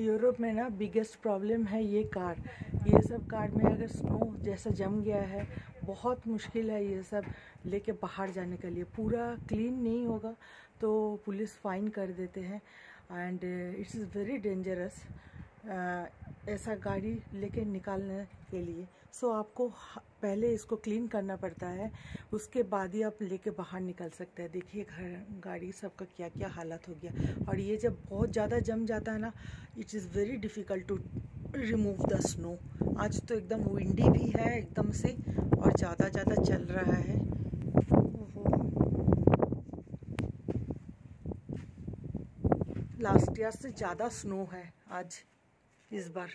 Europe में ना biggest problem है ये कार। ये सब कार में अगर स्नो जैसा जम गया है, बहुत मुश्किल है ये सब लेके बाहर जाने के लिए। पूरा क्लीन नहीं होगा तो पुलिस फाइन कर देते हैं। एंड इट्स वेरी डेंजरस ऐसा गाड़ी लेके निकालने के लिए। सो आपको पहले इसको क्लीन करना पड़ता है। उसके बाद ही आप लेके बाहर निकल सकते हैं। देखिए, घर, गाड़ी सबका क्या क्या हालत हो गया। और ये जब बहुत ज़्यादा जम जाता है ना it is very difficult to remove the snow आज तो एकदम विंडी भी है एकदम से और ज़्यादा ज़्यादा चल रहा है। लास्ट ईयर से ज़्यादा स्नो है आज। визбар.